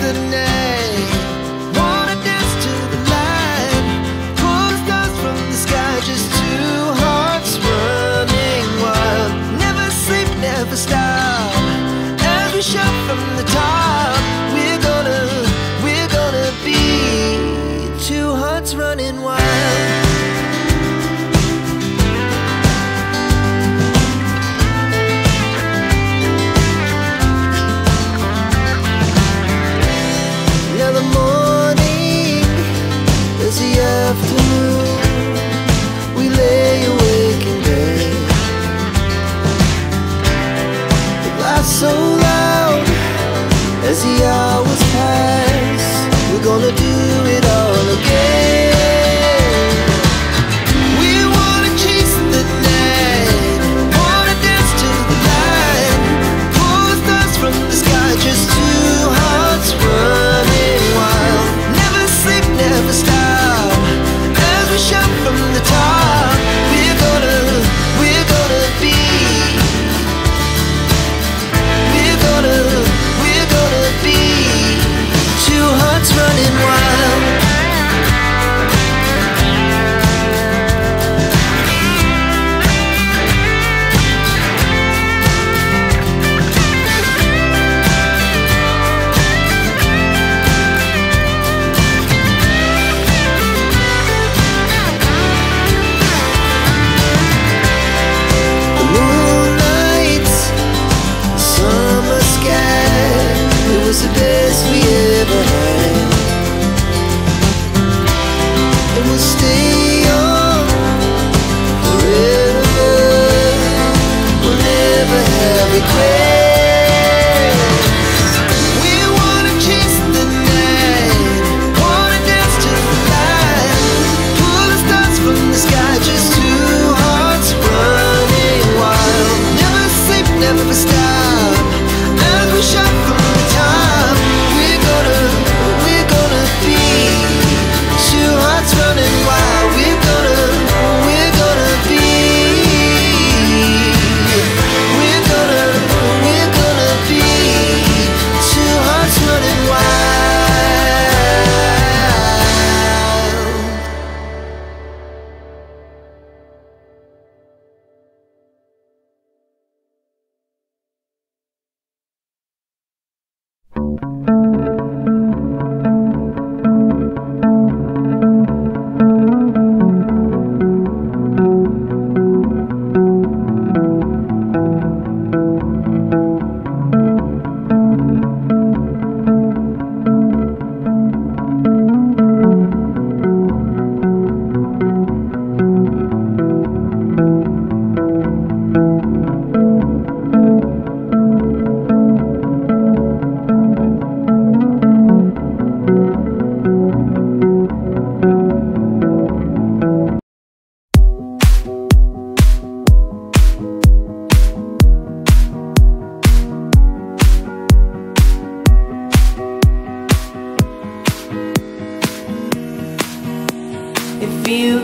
The night, gonna do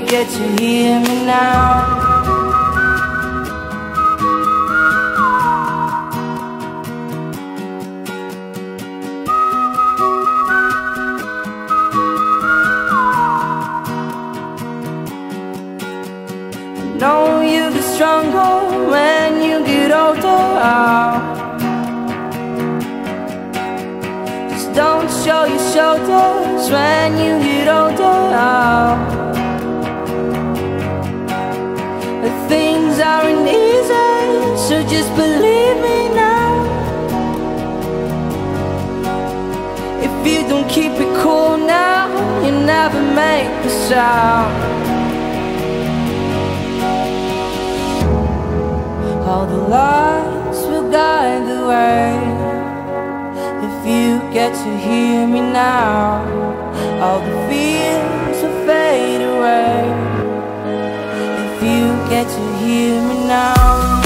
Get to hear me now. Know you get stronger when you get older. Just don't show your shoulders when you get older. Just believe me now. If you don't keep it cool now You never make the sound. All the lights will guide the way. If you get to hear me now All the fears will fade away. If you get to hear me now.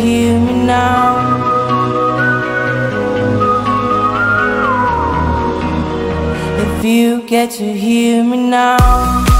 you get to hear me now?